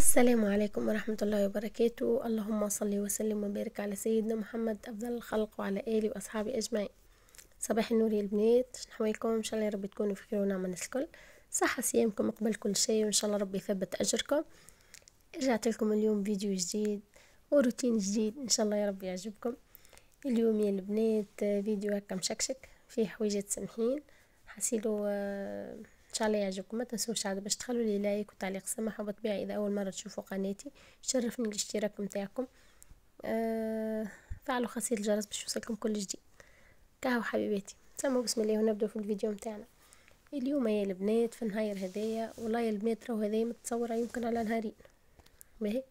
السلام عليكم ورحمة الله وبركاته. اللهم صل وسلم وبارك على سيدنا محمد أفضل الخلق وعلى آله وأصحابه أجمعين. صباح النور يا البنات نحويكم إن شاء الله يا رب تكونوا في خير ونعم الناس الكل. صحة صيامكم قبل كل شيء وإن شاء الله ربي يثبت أجركم. رجعت لكم اليوم فيديو جديد وروتين جديد إن شاء الله يا رب يعجبكم. اليوم يا البنات فيديو هكا مشكشك فيه حويجات سمحين حسيلو آه ان شاء الله يعجبكم ما تنسوش عاد باش تخلوا لي لايك وتعليق سمح وبطبيعة إذا أول مرة تشوفوا قناتي. شرفني الاشتراك نتاعكم آه فعلوا خاصية الجرس باش يوصلكم كل جديد. كهو حبيباتي. سموا بسم الله ونبدأ في الفيديو نتاعنا اليوم يا البنات في النهاير هدايا والله يا البنات راهو هذايا متصورة يمكن على نهارين. باهي؟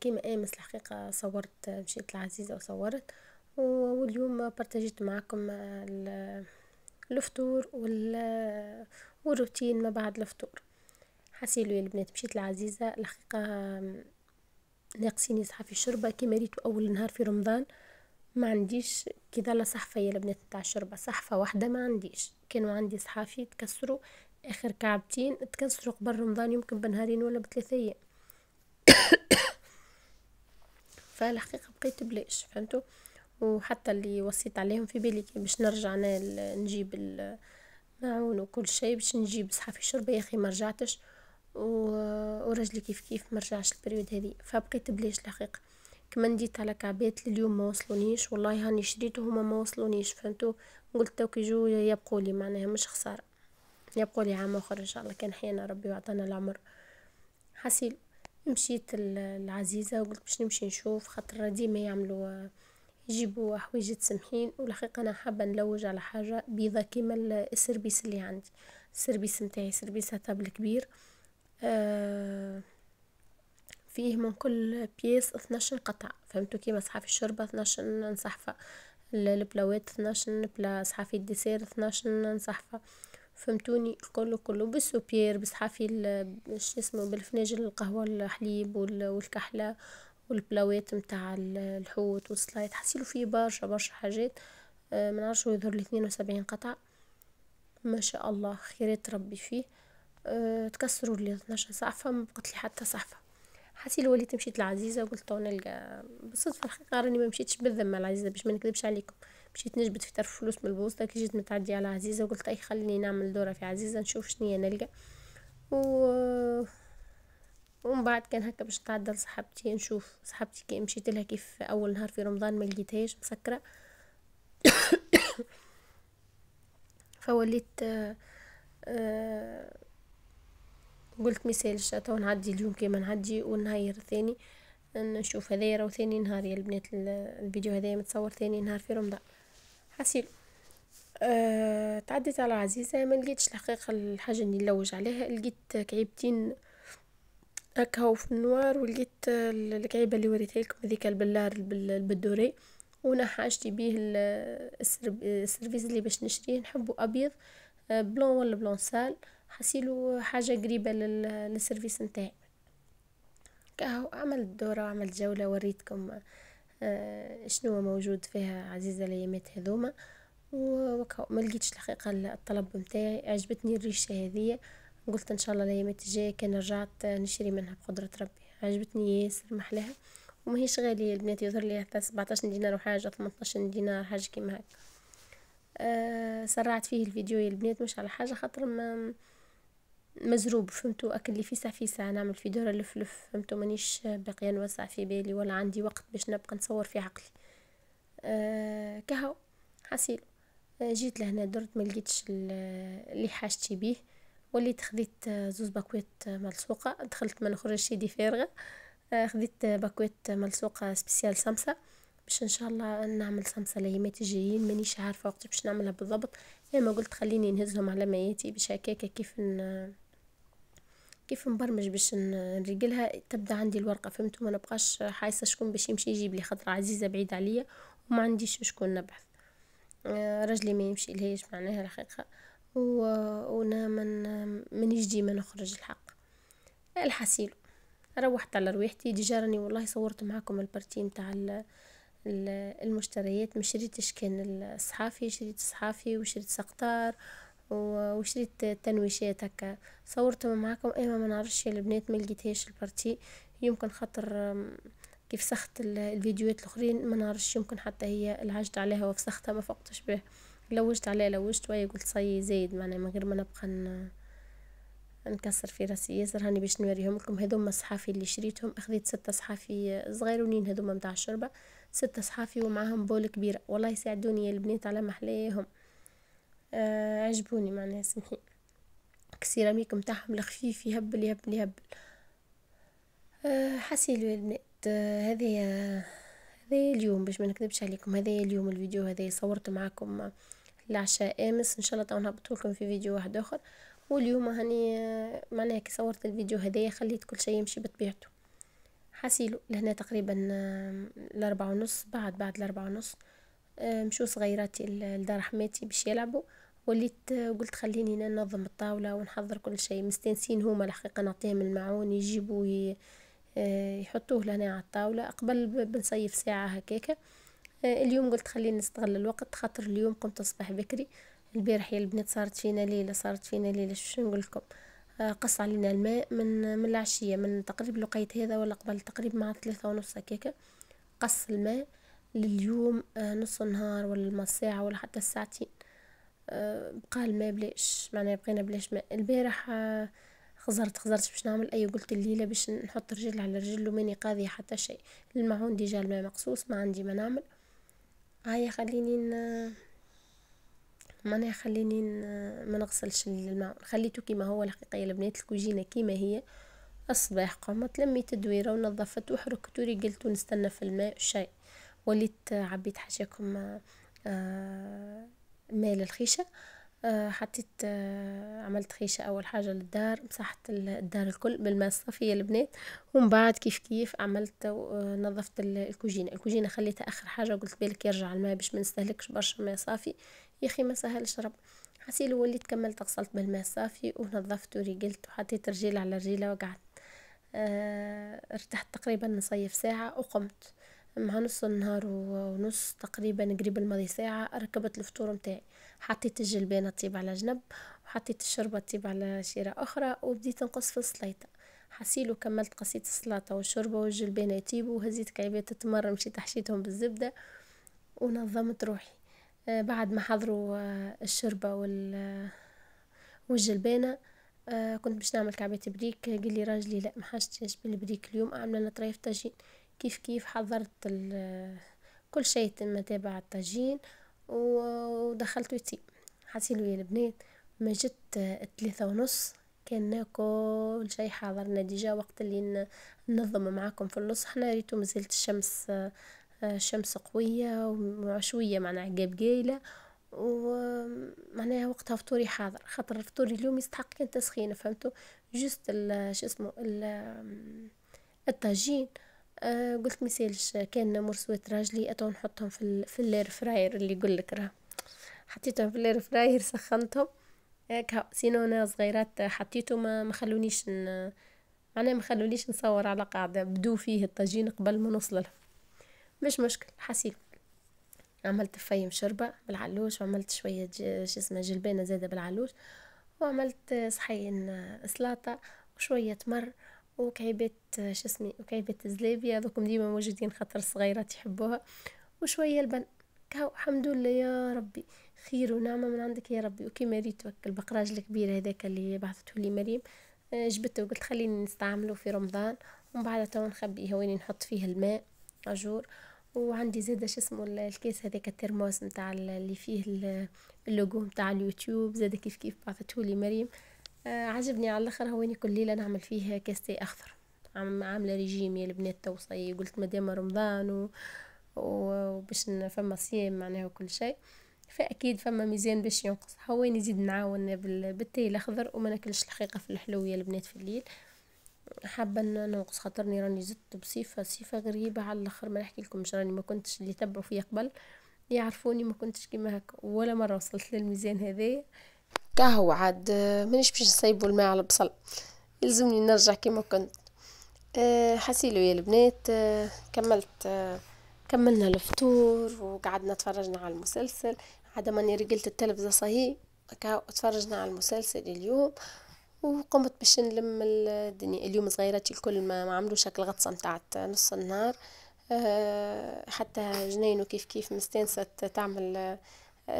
كيما آمس الحقيقة صورت مشيت العزيزة وصورت واليوم بارتاجيت معكم الفطور والروتين ما بعد الفطور. حسيلو يا البنات مشيت العزيزة الحقيقة ناقصيني صحافي الشربة كيما ريتو أول نهار في رمضان ما عنديش كي ظل صحفة يا البنات نتاع الشربة صحفة واحدة ما عنديش. كانوا عندي صحافي تكسروا آخر كعبتين تكسروا قبل رمضان يمكن بنهارين ولا بثلاثة أيام. فالحقيقة بقيت بلاش فهمتوا؟ وحتى اللي وصيت عليهم في بالي باش نرجع أنا نجيب الماعون وكل شيء باش نجيب صحافي شربة يا أخي ما رجعتش ورجلي كيف كيف ما رجعش ال période هذه. فبقيت بلاش الحقيقة كما نديت على كعبات لليوم ما وصلونيش والله هاني شريته هما ما وصلونيش فهمتوا قلت تو كي يجوا يبقوا لي معناها مش خسارة. يبقوا لي عام آخر إن شاء الله. كان حيانا ربي وعطانا العمر. حسيل. مشيت العزيزة وقلت باش نمشي نشوف خاطر ديما يعملوا يجيبوا حويجات سمحين والحقيقة أنا حابة نلوج على حاجة بيضة كيما ال service اللي عندي. ال service متاعي service table كبير. آه فيه من كل pièce 12 قطعة فهمتوا كيما صحافي الشوربة 12 صحفة البلاوات 12 بلا صحافي ال dessert 12 صحفة فهمتوني؟ كله كله بال soupière بصحافي شو اسمه بالفناجل القهوة الحليب والكحلة. والبلاوات متاع الحوت والسلايد حسيلو فيه برشا برشا حاجات. آه ما نعرفش يظهر لي 72 قطعة ما شاء الله خيرات ربي فيه. أه تكسروا لي 12 صحفة ما بقت لي حتى صحفة. حسيل وليت مشيت لعزيزة وقلت نلقى بالصدفة الحقيقة راني ما مشيتش بالذمة العزيزة باش ما نكذبش عليكم. مشيت نجبد في طرف فلوس من البوسطة كي جيت متعدي على عزيزة وقلت أي خليني نعمل دورة في عزيزة نشوف شنيا نلقى. و ومن بعد كان هكا باش نتعدى لصاحبتي نشوف صاحبتي كي مشيت لها كيف أول نهار في رمضان ما لقيتهاش مسكرة. فوليت آه آه قلت مثال تو نعدي اليوم كيما نعدي والنهار الثاني نشوف هذايا راهو ثاني نهار يا البنات الفيديو هذايا متصور ثاني نهار في رمضان. حسيل أه تعديت على عزيزة ما لقيتش الحقيقة الحاجة اللي نلوج عليها لقيت كعيبتين هكا في النوار ولقيت الكعيبة اللي وريتها هذيك البلار البدوري وأنا حاجتي بيه ال service اللي باش نشريه نحبه أبيض آه، blanc ولا blanc sale. حسيلو حاجة قريبة لل service نتاعي. كهو عملت دورة وعملت جولة وريتكم آه، شنو موجود فيها عزيزة الأيامات هذوما. وكهو ما لقيتش الحقيقة الطلب متاعي عجبتني الريشة هذية قلت إن شاء الله الايامات الجاية كان رجعت نشري منها بقدرة ربي. عجبتني ياسر محلاها. وما هيش غالية البنات يظهر لي حتى 17 دينار وحاجة 18 دينار حاجة كيما هكا. أه سرعت فيه الفيديو يا البنات مش على حاجة خاطر ما مزروب فهمتوا؟ أكل لي في ساعة في ساعة نعمل في دورة لف لف فهمتوا؟ مانيش باقية نوسع في بالي ولا عندي وقت باش نبقى نصور في عقلي. أه كهو حسيل آه، جيت لهنا درت ما لقيتش اللي حاجتي بيه. وليت خذيت زوز باكوات ملصوقة دخلت ما نخرجش يدي فارغة خذيت باكوات ملصوقة spécial سمسة باش إن شاء الله نعمل سمسة الايامات الجايين مانيش عارفة وقت باش نعملها بالضبط. اما قلت خليني نهزهم على مياتي باش هكاكا كيف ن... كيف نبرمج باش نريقلها. تبدا عندي الورقة فهمتوا؟ ما نبقاش حايسه شكون باش يمشي يجيب لي خطره عزيزة بعيد عليا وما عنديش شكون نبحث. رجلي ما يمشي لهيش معناها الحقيقة. وأنا من منيش ديما نخرج الحق. الحسيل روحت على رويحتي déjà راني والله صورت معاكم ال partie نتاع المشتريات. ما شريتش كان الصحافي شريت صحافي وشريت سقطار وشريت تنويشات هكا. صورتهم معاكم ايما ما نعرفش البنات ما لقيتهاش ال partie يمكن خاطر كيف فسخت الفيديوهات الأخرين. ما نعرفش يمكن حتى هي العجت عليها وفسختها ما فقتش به لوجت عليها لوجت وهي قلت صي زايد معناها من غير ما نبقى نكسر في راسي ياسر هاني باش نوريهم لكم. هذوما صحافي اللي شريتهم اخذت ستة صحافي صغيرونين هذوما متاع الشربة. ستة صحافي ومعاهم bol كبيرة والله يساعدوني يا البنات على محلاهم. آه عجبوني معناها سمحي. السيراميك متاعهم الخفيف يهبل يهبل يهبل. آه حسيلو يا البنات. آه هذه هذا اليوم باش ما نكذبش عليكم. هذا اليوم الفيديو هذا صورت معكم العشاء آمس. إن شاء الله تو نهبطولكم في فيديو واحد آخر. واليوم هاني معناها كي صورت الفيديو هذايا خليت كل شيء يمشي بطبيعته. حاسيلو لهنا تقريبا الأربعة ونص بعد بعد الأربعة ونص. مشو صغيراتي لدار حماتي باش يلعبوا. وليت قلت خليني ننظم الطاولة ونحضر كل شيء. مستانسين هما الحقيقة نعطيهم المعون يجيبوا يحطوه لهنا على الطاولة. قبل بنصيف ساعة هكاكا. اليوم قلت خليني نستغل الوقت خاطر اليوم قمت الصباح بكري. البارح يا البنات صارت فينا ليلة صارت فينا ليلة. شو نقول لكم؟ آه، قص علينا الماء من من العشية من تقريبا لقيت هذا ولا قبل تقريبا مع ثلاثة ونص هكاكا. قص الماء لليوم آه، نص النهار ولا ساعة ولا حتى الساعتين آه، بقى الماء بلاش معناها بقينا بلاش ماء. البارح خزرت خزرت باش نعمل أي قلت الليلة باش نحط رجل على رجل وماني قاضية حتى شيء. المعون ديجا الماء مقصوص ما عندي ما نعمل. هيا خليني معناها خليني ما نغسلش الماء. خليته كيما هو الحقيقة يا البنات الكوجينة كيما هي. الصباح قمت لميت الدويرة ونظفت وحركت ورجلت ونستنى في الماء شيء وليت عبيت حاجاكم آه مال الخيشة. آه حطيت آه عملت خيشة أول حاجة للدار مسحت الدار الكل بالماء الصافي يا البنات. ومن بعد كيف كيف عملت آه نظفت الكوجينة. الكوجينة خليتها آخر حاجة قلت بالك يرجع الماء باش ما نستهلكش برشا ماء صافي. يا أخي ما سهلش رب حسيلو وليت كملت غسلت بالماء الصافي ونظفت ورجلت وحطيت رجيل على رجيلة وقعدت. آه ارتحت تقريبا نصيف ساعة وقمت. مع نص النهار ونص تقريبا قريب الماضي ساعة ركبت الفطور متاعي. حطيت الجلبانة طيب على جنب وحطيت الشربة طيب على شيرة أخرى وبديت نقص في السليطة حسيلو كملت قصيت السلطة والشوربة والجلبانة يطيبوا وهزيت كعيبات التمر مشيت حشيتهم بالزبدة ونظمت روحي. آه، بعد ما حضروا آه، الشربة والجلبانة آه، كنت باش نعمل كعبة بريك. قال لي راجلي لا ما حاجتش بالبريك اليوم أعمل لنا طريف طاجين. كيف كيف حضرت كل شيء تم تابع الطاجين ودخلت ويتي حسيلو يا البنات ما جت الثلاثة ونص كان ناكل شي حاضرنا déjà وقت اللي ننظم معاكم في النص حنا ريتو مازالت الشمس شمس قوية وعشوية معناها عقاب قايلة ومعناها وقتها فطوري حاضر. خاطر فطوري اليوم يستحق كان تسخين فهمتوا juste شو اسمه الطاجين آه قلت ميسالش كان مرسوات راجلي أتو نحطهم في في ال air fryer اللي يقول لك راه. حطيتهم في ال air fryer سخنتهم. هيك sinon أنا صغيرات حطيتهم ما خلونيش معناها ما خلونيش نصور على قاعدة بدو فيه الطاجين قبل ما نوصل لهم مش مشكل حسيب عملت فيم شربة بالعلوش وعملت شوية شو اسمه جلبانة زادة بالعلوش وعملت صحين سلاطة وشوية تمر وكعيبات شو اسمي وكعيبات زلابية هذوكم ديما موجودين خاطر الصغيرات يحبوها وشوية البن. كاو الحمد لله يا ربي. خير ونعمة من عندك يا ربي. وكيما ريت البقراج الكبير هذاك اللي بعثته لي مريم. آه، جبته وقلت خليني نستعمله في رمضان. ومن بعد تو نخبيه وين نحط فيه الماء أجور. وعندي زاده شو اسمه الكيس هذاك الترموس نتاع اللي فيه اللوجو نتاع اليوتيوب. زاده كيف كيف بعثته لي مريم. عجبني على الآخر هواني كل ليله نعمل فيه كاس تاي أخضر. عم عاملة ريجيم يا البنات توصي قلت مادام رمضان و وباش فما صيام معناها وكل شيء فأكيد فما ميزان باش ينقص. هواني نزيد نعاون بالتاي الأخضر وما ناكلش الحقيقة في الحلو يا البنات في الليل. حابة ننقص خاطرني راني زدت بصفة صفة غريبة على الأخر. ما نحكي لكمش راني ما كنتش اللي تبعوا فيا قبل. يعرفوني ما كنتش كيما هكا ولا مرة وصلت للميزان هذايا. كهو عاد مانيش باش نصيبوا الماء على البصل. يلزمني نرجع كيما كنت. أه حسيلو يا البنات أه كملت أه كملنا الفطور وقعدنا تفرجنا على المسلسل. عاد ماني رجلت التلفزة كاو تفرجنا على المسلسل اليوم وقمت باش نلم الدنيا. اليوم صغيراتي الكل ما, ما عملوا شكل غطسة متاعت نص النهار. أه حتى جنينو كيف كيف مستانسة تعمل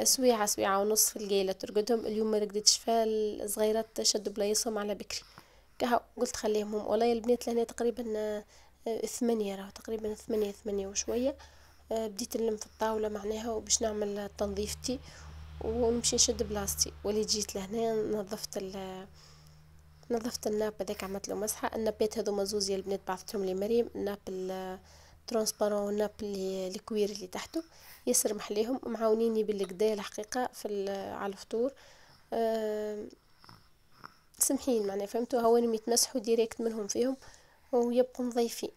سويعة سويعة ونص في الليلة ترقدهم اليوم ما رقدتش فالصغيرات شدوا بلايصهم على بكري. كهو قلت خليهم. هم والله البنات لهنا تقريبا أه ثمانية راه تقريبا ثمانية ثمانية وشوية. أه بديت نلم في الطاولة معناها وباش نعمل تنظيفتي ونمشي نشد بلاصتي. ولي جيت لهنا نظفت ال نظفت ال nappe هذاك عملت له مسحة. النابات هذوما زوز يا البنات بعثتهم لي مريم. الناب الترانسبارون والناب اللي الكوير اللي تحته ياسر محليهم معاونيني بالقدا الحقيقة في على الفطور. أه سمحين معناها فهمتوا؟ هواني يتمسحوا direct منهم فيهم ويبقوا نظيفين.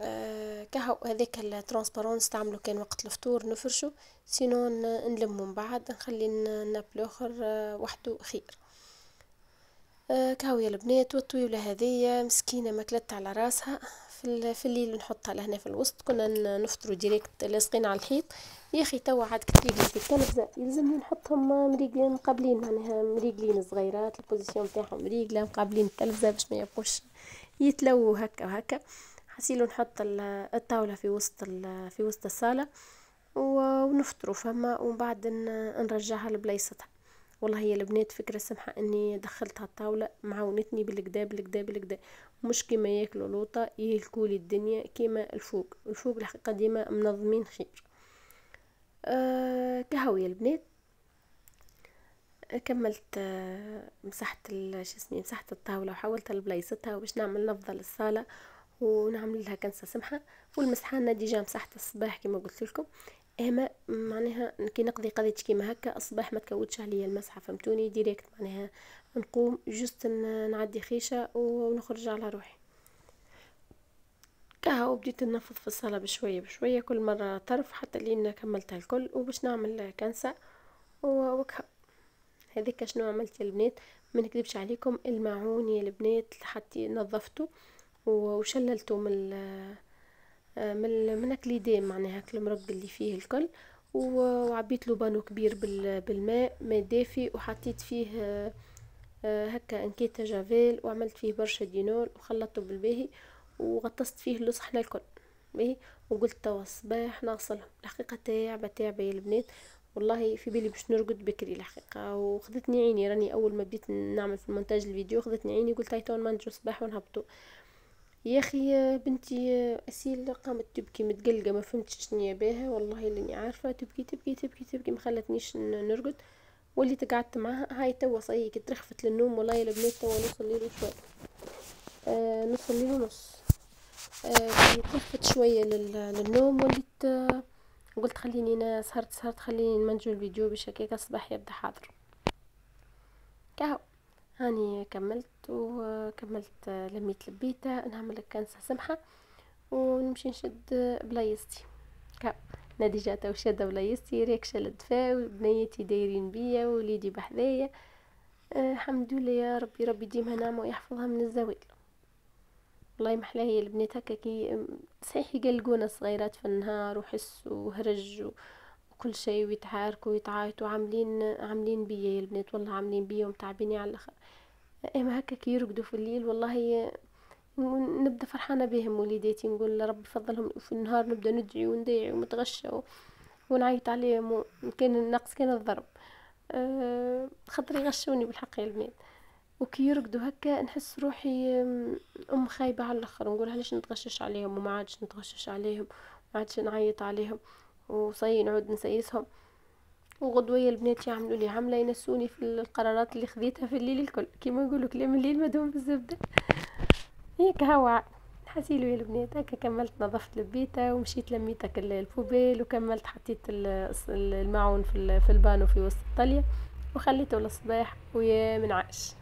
أه كهو هذاك ال transparent نستعملو كان وقت الفطور نفرشو sinon نلمو من بعد نخلي ال nappe الآخر أه وحده خير. أه كهو يا البنات والطويلة هذيا مسكينة ماكلت على راسها. في, الليل نحطها لهنا في الوسط. كنا نفطرو direct لاصقين على الحيط. يا أخي توا عاد كتير في التلفزة يلزمني نحطهم مريقلين مقابلين معناها مريقلين صغيرات. ال position تاعهم مريقلة مقابلين التلفزة باش ما يبقوش يتلووا هكا وهكا. حسيلو نحط الطاولة في وسط في وسط الصالة ونفطروا فما. ومن بعد نرجعها لبلايصتها. والله هي البنات فكرة سمحة إني دخلتها الطاولة معاونتني بالكدا بالكدا بالكدا مش كيما ياكلوا لوطة يهلكولي الدنيا كيما الفوق. الفوق الحقيقة ديما منظمين خير. أه كهو يا البنات كملت أه مسحت شو اسمي مسحت الطاولة وحولتها لبلايصتها وباش نعمل نفضة للصالة ونعمل لها كنسة سمحة. والمسحة أنا déjà مسحت الصباح كما قلت لكم. اما معناها كي نقضي قضيت كيما هكا الصباح ما تكوتش عليا المسحة فهمتوني؟ direct معناها نقوم juste نعدي خيشة ونخرج على روحي. كها وبديت ننفض في الصاله بشوية بشوية كل مرة طرف حتى لين كملتها الكل وباش نعمل كنسة وكها. هذيك شنو عملت يا البنات؟ ما نكذبش عليكم الماعون يا البنات حتى نظفته وشللته من من من اكليدين معناها هاك المرق اللي فيه الكل. وعبيت له بانو كبير بالماء ماء دافي. وحطيت فيه هكا انكيتا جافيل. وعملت فيه برشا دينول وخلطته بالباهي. وغطست فيه الصحنة الكل. باهي. وقلت توا الصباح نغسلهم الحقيقة تاعبة تاعبة يا البنات. والله في بالي باش نرقد بكري الحقيقة. وخذتني عيني. راني أول ما بديت نعمل في المونتاج الفيديو خذتني عيني. قلت هاي تو نمنجو الصباح ونهبطو. يا أخي بنتي أسيل قامت تبكي متقلقة ما فهمتش شنو بها والله لاني عارفة. تبكي تبكي تبكي تبكي ما خلتنيش نرقد. وليت قعدت معاها هاي توا صاي كي ترخفت للنوم والله البنات توا نص الليل وشوي آه نص الليل ونص آه ترخفت شوية للنوم وليت آه قلت خليني أنا سهرت سهرت خليني نمنجو الفيديو باش هكاك الصباح يبدا حاضر. كهو. هاني كملت وكملت لميت لبيته نعمل كنسة سمحة ونمشي نشد بلايصتي. نادي جاتا وشادة بلايصتي ريكشة لدفا وبنيتي دايرين بيا ووليدي بحذايا. أه الحمد لله يا ربي ربي ديما نعمة ويحفظها من الزوال. والله محلاها هي البنات هكا كي صحيح يقلقونا صغيرات في النهار وحس وهرج وكل شيء ويتعاركوا ويتعايطوا عاملين عاملين بيا يا البنات والله عاملين بيا ومتعبيني على الأخر. اما هكا كي يرقدوا في الليل والله نبدأ فرحانة بهم وليداتي نقول ربي يفضلهم في النهار نبدأ ندعي وندعي ونتغشى ونعيط عليهم كان النقص كان الضرب. أه خاطر يغشوني بالحق يا البنات. وكي يرقدوا هكا نحس روحي آم خايبة على الآخر نقول علاش نتغشش عليهم؟ وما عادش نتغشش عليهم ما عادش نعيط عليهم. وصي نعود نسيسهم. وغدوة البنات يعملوا لي عملة ينسوني في القرارات اللي خذيتها في الليل الكل. كيما نقولوا كلام الليل مدوم بالزبدة. هيك هوا. حسيلو يا البنات هكا كملت نظفت البيتة ومشيت لميتك الفوبيل وكملت حطيت الماعون في في البانو في وسط الطلية وخليته للصباح ويا من عاش.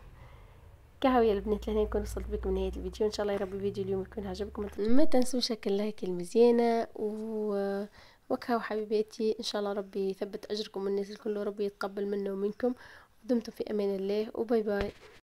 كهو يا البنات لهنا نكون وصلت بكم نهاية الفيديو. إن شاء الله يا رب الفيديو اليوم يكون عجبكم. ما تنسوش هكا ال like المزيانة و وكهو حبيباتي. إن شاء الله ربي يثبت أجركم والناس الكل ربي يتقبل منا ومنكم. دمتم في أمان الله و bye bye.